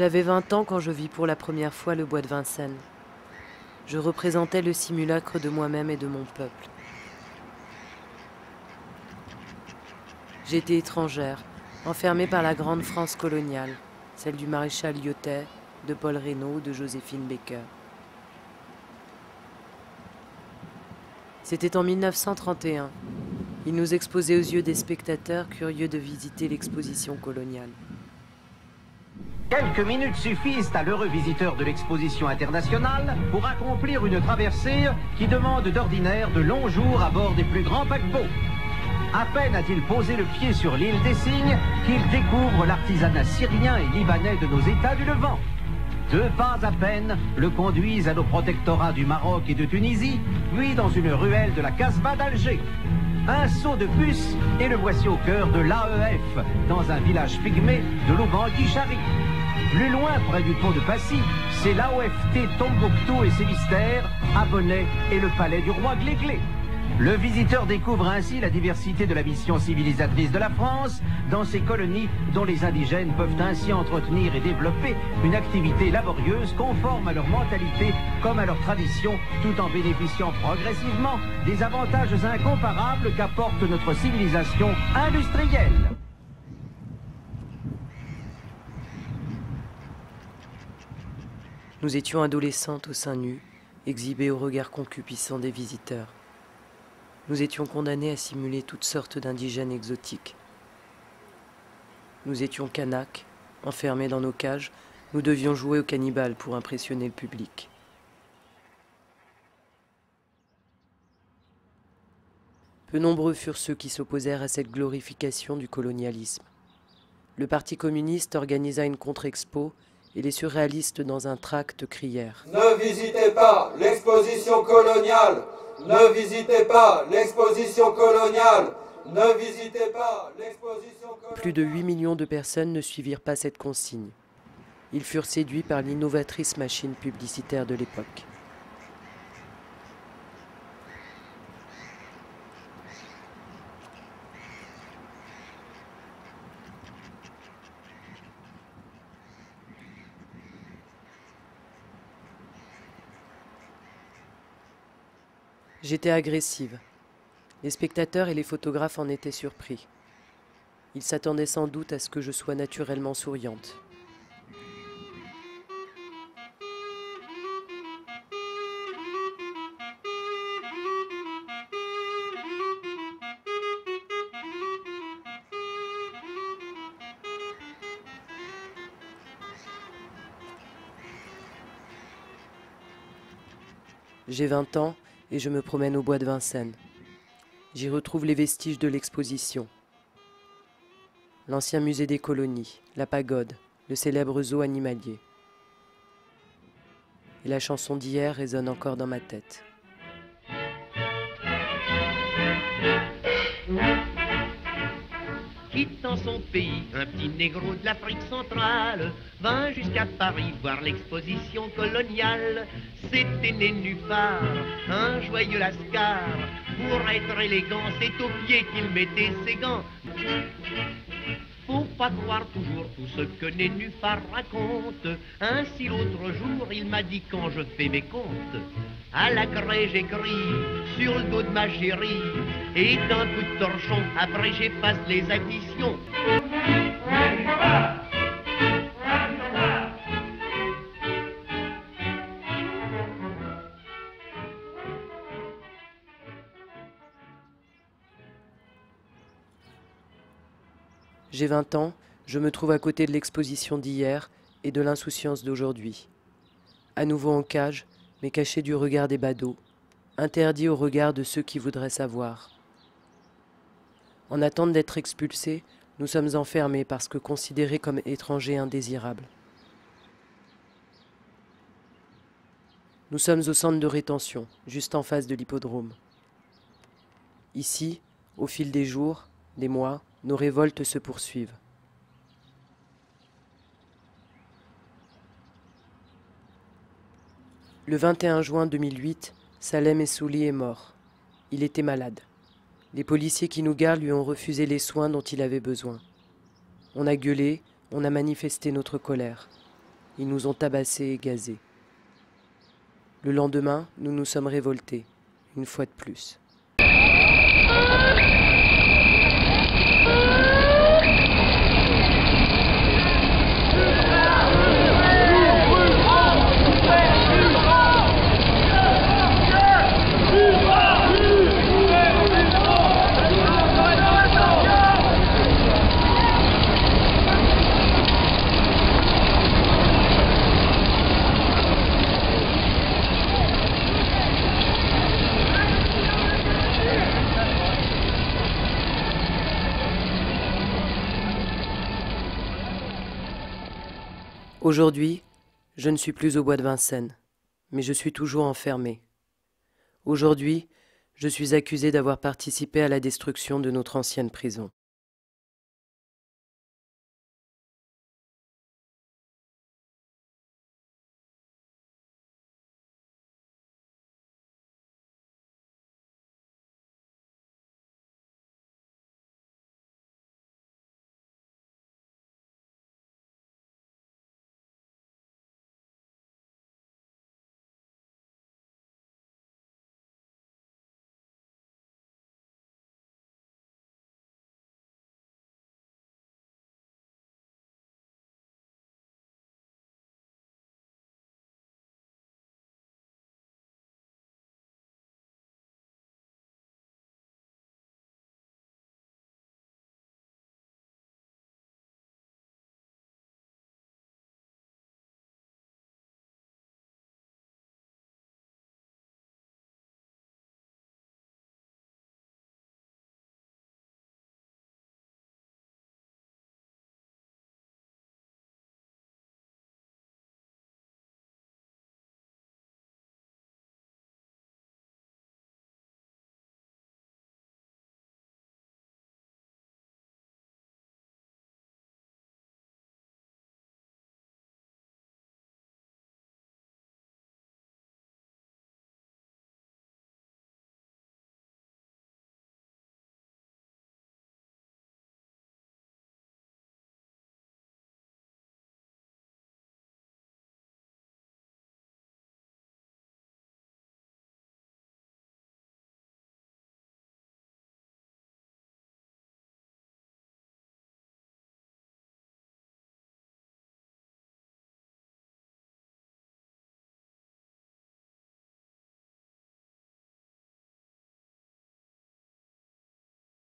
J'avais 20 ans quand je vis pour la première fois le bois de Vincennes. Je représentais le simulacre de moi-même et de mon peuple. J'étais étrangère, enfermée par la grande France coloniale, celle du maréchal Lyotet, de Paul Reynaud, de Joséphine Baker. C'était en 1931. Il nous exposait aux yeux des spectateurs curieux de visiter l'exposition coloniale. Quelques minutes suffisent à l'heureux visiteur de l'exposition internationale pour accomplir une traversée qui demande d'ordinaire de longs jours à bord des plus grands paquebots. À peine a-t-il posé le pied sur l'île des Cygnes qu'il découvre l'artisanat syrien et libanais de nos États du Levant. Deux pas à peine le conduisent à nos protectorats du Maroc et de Tunisie, puis dans une ruelle de la Casbah d'Alger. Un saut de puce et le voici au cœur de l'AEF, dans un village pygmé de l'Ouban-Guichari. Plus loin, près du pont de Passy, c'est l'AOFT Tombouctou et ses mystères, Abonnet et le palais du roi Gléglé. Le visiteur découvre ainsi la diversité de la mission civilisatrice de la France dans ces colonies dont les indigènes peuvent ainsi entretenir et développer une activité laborieuse conforme à leur mentalité comme à leur tradition tout en bénéficiant progressivement des avantages incomparables qu'apporte notre civilisation industrielle. Nous étions adolescentes au sein nu, exhibées au regard concupissant des visiteurs. Nous étions condamnés à simuler toutes sortes d'indigènes exotiques. Nous étions canaques, enfermés dans nos cages, nous devions jouer au cannibale pour impressionner le public. Peu nombreux furent ceux qui s'opposèrent à cette glorification du colonialisme. Le Parti communiste organisa une contre-expo et les surréalistes dans un tract crièrent ⁇ Ne visitez pas l'exposition coloniale Ne visitez pas l'exposition coloniale Ne visitez pas l'exposition coloniale !⁇ Plus de 8 millions de personnes ne suivirent pas cette consigne. Ils furent séduits par l'innovatrice machine publicitaire de l'époque. J'étais agressive. Les spectateurs et les photographes en étaient surpris. Ils s'attendaient sans doute à ce que je sois naturellement souriante. J'ai 20 ans et je me promène au bois de Vincennes. J'y retrouve les vestiges de l'exposition. L'ancien musée des colonies, la pagode, le célèbre zoo animalier. Et la chanson d'hier résonne encore dans ma tête. Quittant son pays, un petit négro de l'Afrique centrale vint jusqu'à Paris voir l'exposition coloniale. C'était Nénuphar, un joyeux lascar. Pour être élégant, c'est aux pieds qu'il mettait ses gants. Faut pas croire toujours tout ce que Nénuphar raconte. Ainsi l'autre jour, il m'a dit quand je fais mes comptes. À la craie, j'écris sur le dos de ma chérie. Et d'un coup de torchon, après j'efface les additions. J'ai 20 ans, je me trouve à côté de l'exposition d'hier et de l'insouciance d'aujourd'hui. À nouveau en cage, mais caché du regard des badauds, interdit au regard de ceux qui voudraient savoir. En attente d'être expulsés, nous sommes enfermés parce que considérés comme étrangers indésirables. Nous sommes au centre de rétention, juste en face de l'hippodrome. Ici, au fil des jours, des mois, nos révoltes se poursuivent. Le 21 juin 2008, Salem Essouli est mort. Il était malade. Les policiers qui nous gardent lui ont refusé les soins dont il avait besoin. On a gueulé, on a manifesté notre colère. Ils nous ont tabassés et gazés. Le lendemain, nous nous sommes révoltés, une fois de plus. Aujourd'hui, je ne suis plus au bois de Vincennes, mais je suis toujours enfermé. Aujourd'hui, je suis accusé d'avoir participé à la destruction de notre ancienne prison.